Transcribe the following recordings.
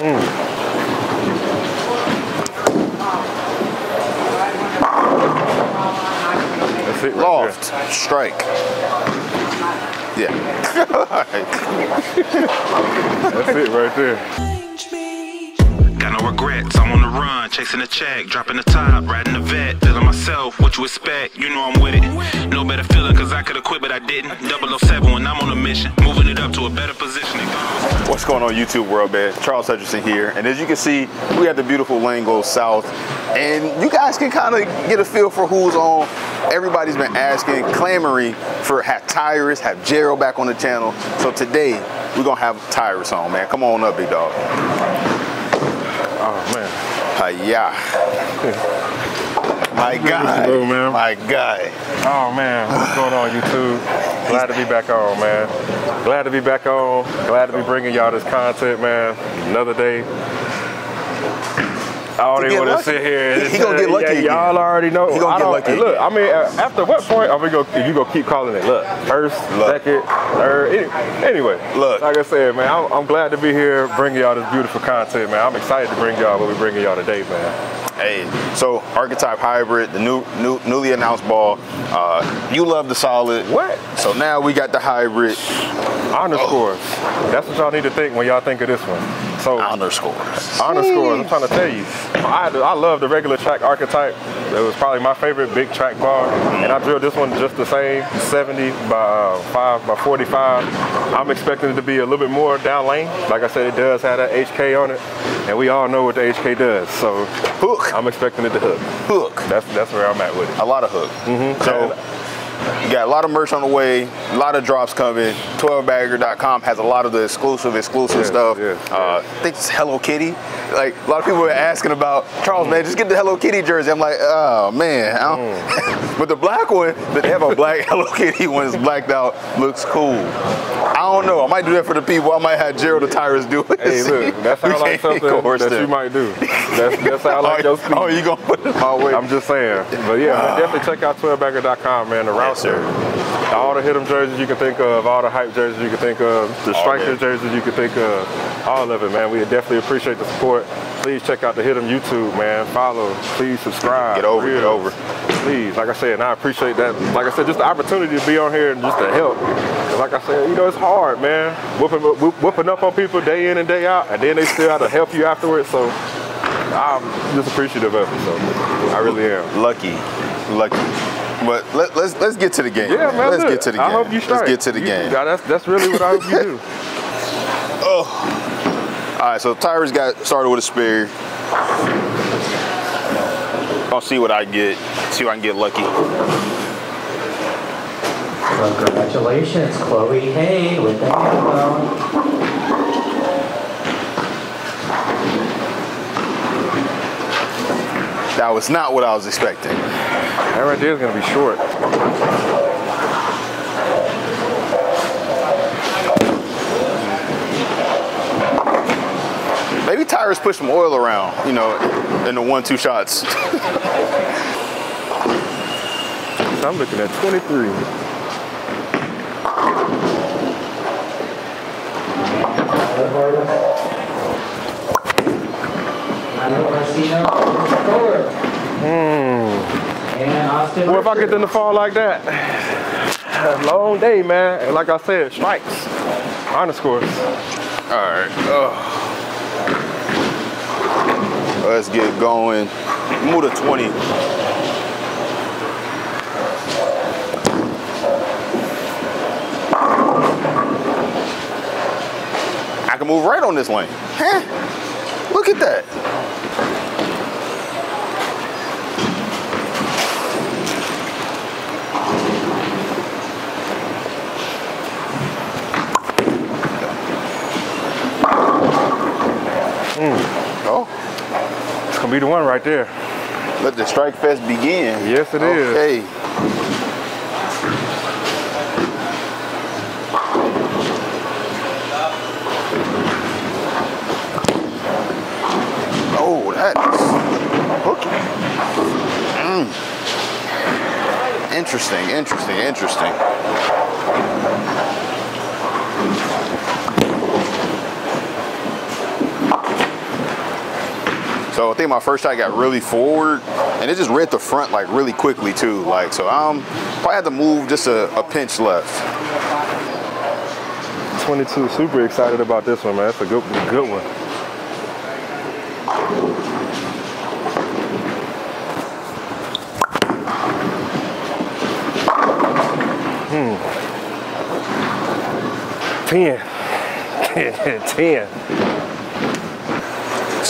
That's it. Right Loft, strike. Yeah. That's it right there. Got no regrets, I'm on the run, chasing the check, dropping the top, riding the vet, feeling myself, what you expect, you know I'm with it. No better feeling, cause I could've quit, but I didn't. 007 when I'm on a mission, moving it up to a better position. What's going on YouTube world, man? Charles Hutcherson here. And as you can see, we have the beautiful lane go south. And you guys can kind of get a feel for who's on. Everybody's been asking, clamoring for have Tyrus, have Gerald back on the channel. So today, we're gonna have Tyrus on, man. Come on up, big dog. Oh man. Hiya. My guy. Hello, man. My guy. Oh man, what's going on YouTube? Glad to be back on, man. Glad to be back on. Glad to be bringing y'all this content, man. Another day. I don't even want to sit here. and He- he gonna get yeah, lucky again. Y'all already know. He gonna I get lucky Look. I mean, after what point are we go? If you gonna keep calling it, look, first, Look. second, third. Anyway, Look. Like I said, man, I'm, I'm glad to be here, bringing y'all this beautiful content, man. I'm excited to bring y'all what we bringing y'all today, man. Hey, so Archetype Hybrid, the new, new newly announced ball. Uh, you love the solid. What? So now we got the hybrid Honor scores. That's what y'all need to think when y'all think of this one. So honor scores. honor scores. I'm trying to tell you, I, I love the regular track archetype. It was probably my favorite big track bar, and I drilled this one just the same, 70 by uh, 5 by 45. I'm expecting it to be a little bit more down lane. Like I said, it does have that HK on it, and we all know what the HK does. So Hook. I'm expecting it to hook. Hook. That's that's where I'm at with it. A lot of hook. Mm-hmm. So you got a lot of merch on the way, a lot of drops coming. 12bagger.com has a lot of the exclusive, exclusive Yes, stuff. yes, uh, I think it's Hello Kitty. Like a lot of people were asking about Charles, man, just get the Hello Kitty jersey. I'm like, oh man. Mm. but the black one, but they have a black Hello Kitty one that's blacked out, looks cool. I don't know. I might do that for the people. I might have Gerald or Tyrus do it. Hey, look, that sounds like something that them. you might do. That's, that sounds oh, like oh, your speed. oh, you gonna put it my way? I'm just saying. But yeah, man, definitely check out 12bagger.com, man. The routes sir. all the hit 'em jerseys you can think of, all the hype jerseys you can think of, the striker jerseys you can think of, all of it, man. We definitely appreciate the support. Please check out the Hit 'em YouTube, man. Follow, please subscribe. Get over, get over. Please, like I said, and I appreciate that. Like I said, just the opportunity to be on here and just to help. Like I said, you know, it's hard, man. Whooping, whoop- whooping up on people day in and day out, and then they still have to help you afterwards. So I'm just appreciative of it. So I really am. Lucky, lucky. But let, let's let's get to the game. Yeah, man. Let's look, get to the game. I hope you start. Let's get to the You- game. Yeah, that's that's really what I hope you do. Oh. All right, so Tyrus got started with a spear. I'll see what I get. See if I can get lucky. So congratulations, Chloe Hay with the microphone. That was not what I was expecting. That right there is gonna be short. Maybe Tyrus pushed some oil around, you know, in the one-two shots. I'm looking at 23. And Austin. Well, if I get them to fall like that, long day, man. And like I said, strikes, honor scores. All right. Ugh. Let's get going. Move to 20. I can move right on this lane. Huh? Look at that. Gonna be the one right there. let the strike fest begin. Yes, it is. Okay. Oh, that is hooky. Mm. Interesting, interesting, interesting. So I think my first shot got really forward, and it just read the front like really quickly too. Like so, I'm probably had to move just a, a pinch left. 22, super excited about this one, man. That's a good, good one. Hmm. 10. 10.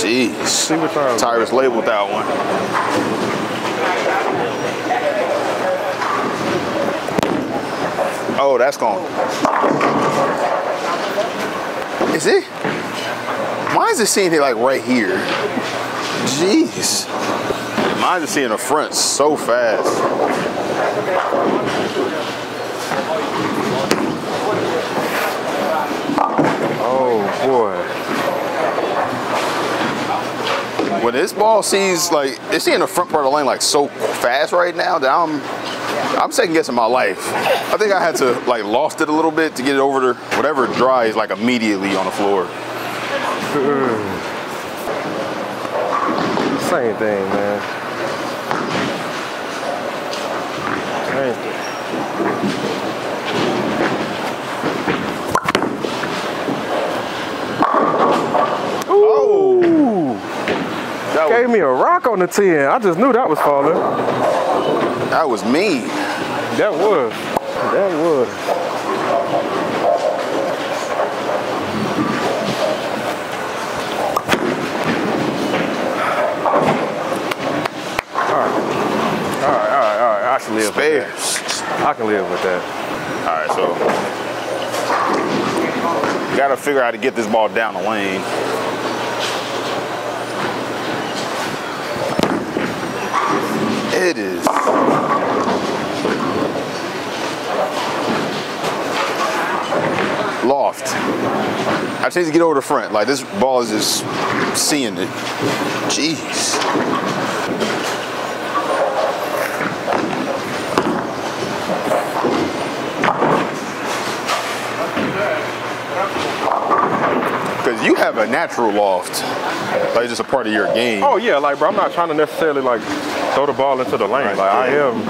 Jeez. See what time. Tyrus labeled that one. Oh, that's gone. Is it? Why is it seeing it like right here. Jeez. Mine's just seeing the front so fast. Oh, boy. When this ball sees like it's seeing the front part of the lane like so fast right now that I'm I'm second guessing my life. I think I had to like lost it a little bit to get it over to whatever dries like immediately on the floor. Mm-hmm. Same thing, man. Gave me a rock on the 10. I just knew that was falling. that was mean. That was. That was. All right. All right, all right, all right. I can live with that. I can live with that. All right, so got to figure out how to get this ball down the lane. It is. Loft. I just need to get over the front. Like this ball is just seeing it. Jeez. Because you have a natural loft. Like it's just a part of your game. Oh yeah, like bro, I'm not trying to necessarily like throw the ball into the lane. Right, like I am.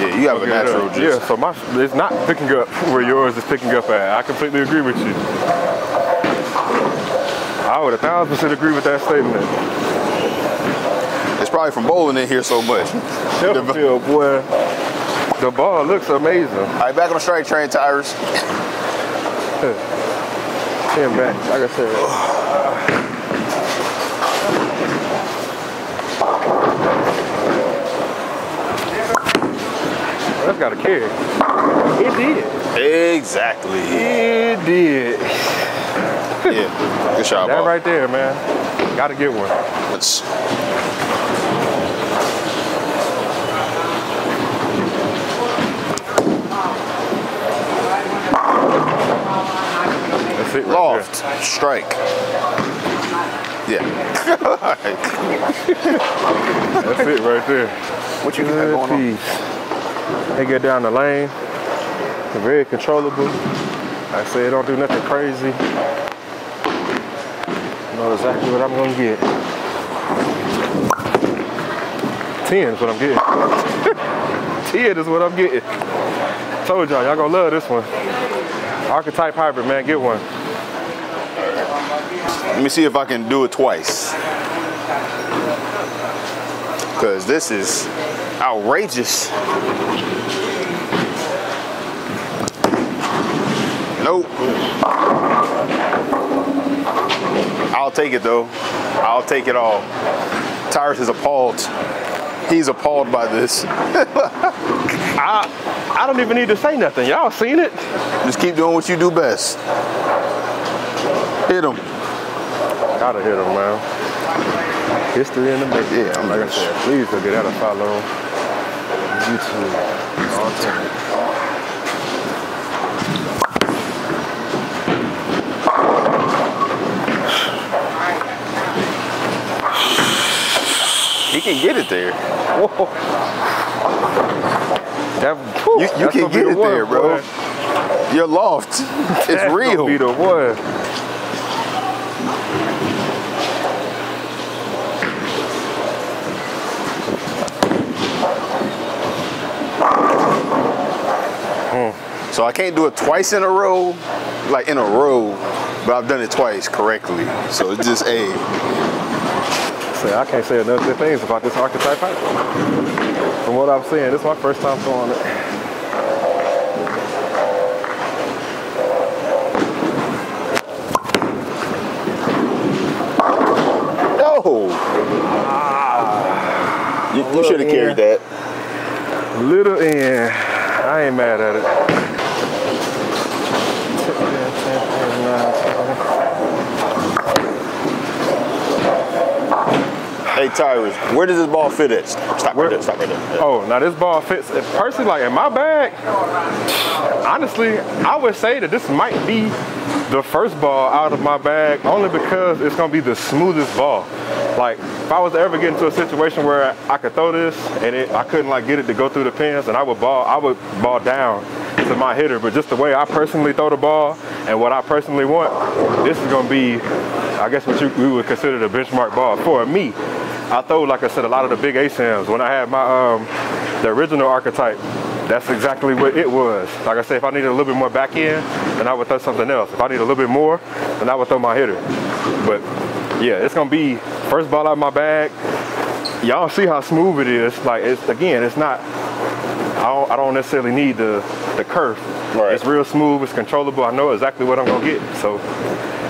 yeah, you have a natural just. yeah, so my it's not picking up where yours is picking up at. I completely agree with you. I would a thousand percent agree with that statement. It's probably from bowling in here so much. Sheffield, boy, the ball looks amazing. All right, back on the strike train, Tyrus. Ten back, like I said. That's got a carry. It did. Exactly. It did. Yeah, good shot, That Bob. right there, man. Got to get one. Let's- That's it. Right Loft, strike. Yeah. That's it right there. what you got going on? They get down the lane. They're very controllable. Like I said, don't do nothing crazy. Know exactly what I'm gonna get. 10 is what I'm getting. 10 is what I'm getting. Told y'all, y'all gonna love this one. Archetype hybrid, man, get one. Let me see if I can do it twice. Because this is outrageous. Nope. I'll take it though. I'll take it all. Tyrus is appalled. He's appalled by this. I I don't even need to say nothing. Y'all seen it? Just keep doing what you do best. Hit him. Gotta hit him, man. History in the making. Yeah, I'm like I said, please go get out a follow. YouTube. He can get it there. Whoa. That, You, you can get it there, bro. boy. Your loft. It's real. Be the one. So I can't do it twice in a row, like in a row, but I've done it twice correctly. So it's just A. Say, I can't say enough good things about this archetype pipe. From what I'm seeing, this is my first time throwing it. You, you should have carried that. Little end. I ain't mad at it. Hey Tyrus, where does this ball fit at? Stop Where- right there, stop right there. Yeah. Oh, now this ball fits. if Personally, like in my bag, honestly, I would say that this might be the first ball out of my bag only because it's gonna be the smoothest ball. Like if I was to ever get into a situation where I could throw this and it, I couldn't like get it to go through the pins, and I would ball, I would ball down to my hitter. But just the way I personally throw the ball and what I personally want, this is gonna be, I guess what you, we would consider the benchmark ball for me. I throw, like I said, a lot of the big ASAMs. When I had my um, the original archetype, that's exactly what it was. Like I said, if I needed a little bit more back end, then I would throw something else. If I need a little bit more, then I would throw my hitter. But yeah, it's gonna be first ball out of my bag. Y'all see how smooth it is. Like it's again, it's not. I don't, I don't necessarily need the the curve. Right. It's real smooth. It's controllable. I know exactly what I'm gonna get. So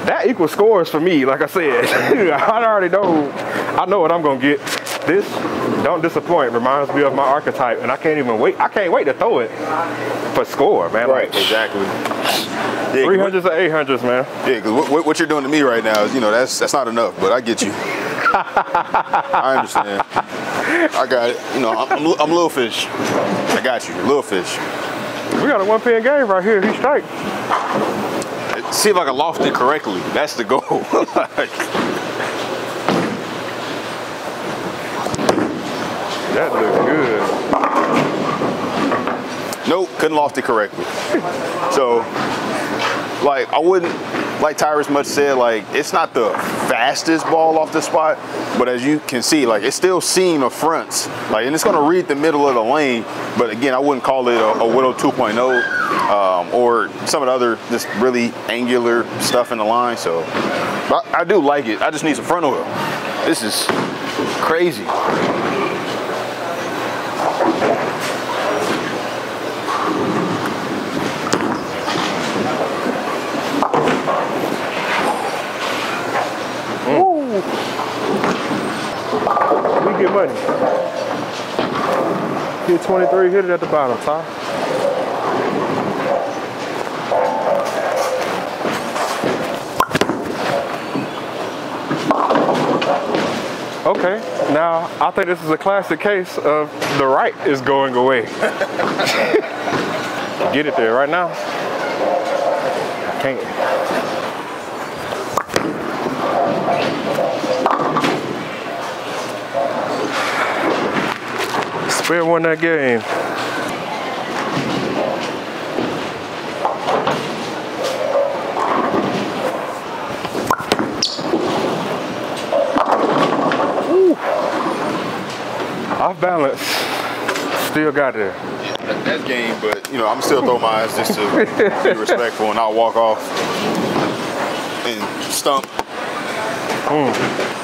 that equals scores for me. Like I said, I already know. I know what I'm gonna get. This don't disappoint. Reminds me of my archetype, and I can't even wait. I can't wait to throw it for score, man. Right, Like, exactly. Yeah, 'cause what- 300s or 800s, man. Yeah, because what, what, you're doing to me right now is, you know, that's that's not enough. But I get you. I understand. I got it. You know, I'm, I'm, I'm little fish. I got you, little fish. We got a one pin game right here. He strike. See if I can loft it correctly. That's the goal. Like, That looks good. nope, couldn't loft it correctly. So, like, I wouldn't, like Tyrus much said, like, it's not the fastest ball off the spot, but as you can see, like, it's still seeing the fronts. Like, and it's gonna read the middle of the lane, but again, I wouldn't call it a, a Widow 2.0 um, or some of the other just really angular stuff in the line. So, but I do like it. I just need some front oil. This is crazy. We get money. Hit 23, hit it at the bottom, Ty. Okay, now I think this is a classic case of the right is going away. Get it there right now. I can't. Spare one that game. Off balance. Still got there. That- That's game, but you know, I'm still throw mine just to be respectful and not walk off and stump. Mm.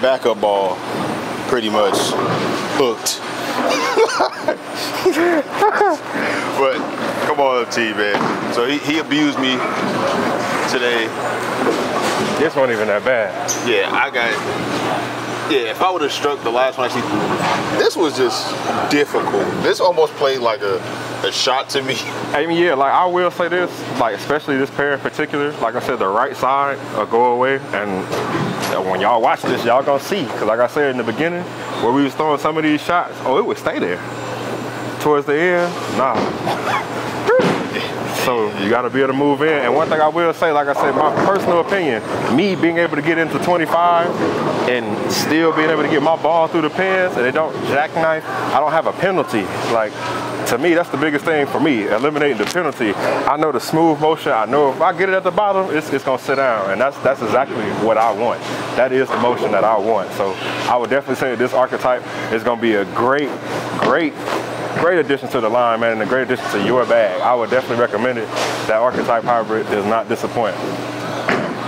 My backup ball pretty much hooked. but come on, T man. So he, he abused me today. This wasn't even that bad. Yeah, I got. Yeah, if I would have struck the last one, I see. This was just difficult. This almost played like a, a shot to me. I mean, yeah, like I will say this, like especially this pair in particular, like I said, the right side will go away, and when y'all watch this, y'all gonna see, because like I said in the beginning, where we was throwing some of these shots, oh, it would stay there. Towards the end, nah. So you got to be able to move in. And one thing I will say, like I said, my personal opinion, me being able to get into 25 and still being able to get my ball through the pins and they don't jackknife, I don't have a penalty. Like to me, that's the biggest thing for me, eliminating the penalty. I know the smooth motion. I know if I get it at the bottom, it's, it's gonna sit down, and that's that's exactly what I want. That is the motion that I want. So I would definitely say this archetype is gonna be a great, great great addition to the line, man, and a great addition to your bag. I would definitely recommend it. That archetype hybrid does not disappoint.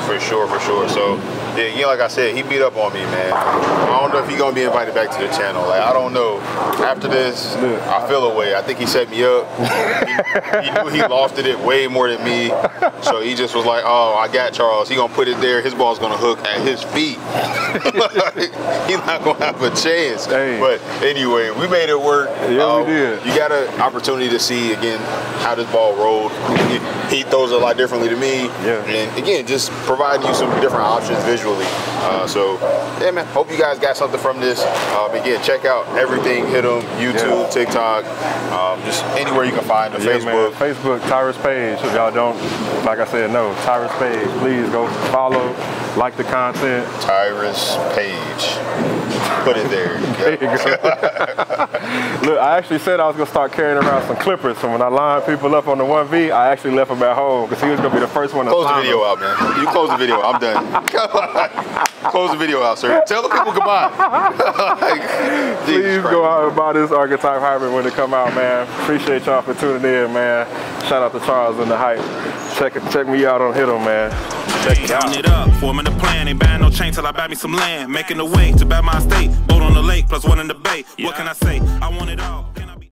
For sure, for sure. So yeah, you know, like I said, he beat up on me, man. I don't know if he's gonna be invited back to the channel. Like, I don't know. After this, I feel away. I think he set me up. he, he, knew he lofted it way more than me, so he just was like, "Oh, I got Charles. He gonna put it there. His ball's gonna hook at his feet. He's not gonna have a chance." Hey. But anyway, we made it work. Yeah, Um, we did. You got an opportunity to see again how this ball rolled. He, throws it a lot differently to me. Yeah. And again, just providing you some different options visually. Uh, so, yeah, man. Hope you guys got something from this. Um, again, check out everything. Hit them YouTube, Yeah. TikTok, um, just anywhere you can find them. Yeah, Facebook. man. Facebook, Tyrus Page. If y'all don't, like I said, no, Tyrus Page. Please go follow, like the content. Tyrus Page. Put it there. There you go. Look, I actually said I was gonna start carrying around some clippers. So when I lined people up on the 1V, I actually left them at home because he was gonna be the first one to Close the video them. out, man. You close the video. I'm done. close the video out, sir. Tell the people goodbye. Like, Jesus Please Christ. go out and buy this archetype hybrid when it come out, man. Appreciate y'all for tuning in, man. Shout out to Charles and the hype. Check it, check me out on Hit 'em, man. Check it out. Counting it up, forming a plan. Ain't buying no chain till I buy me some land. Making a way to buy my estate. Lake, plus one in the bay. What can I say? I want it all.